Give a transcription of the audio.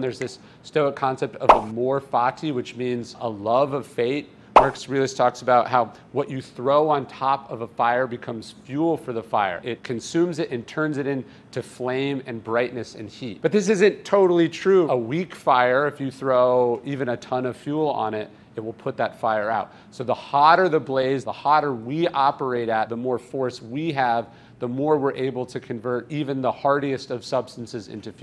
There's this Stoic concept of amor fati, which means a love of fate. Marcus Aurelius talks about how what you throw on top of a fire becomes fuel for the fire. It consumes it and turns it into flame and brightness and heat. But this isn't totally true. A weak fire, if you throw even a ton of fuel on it, it will put that fire out. So the hotter the blaze, the hotter we operate at, the more force we have, the more we're able to convert even the hardiest of substances into fuel.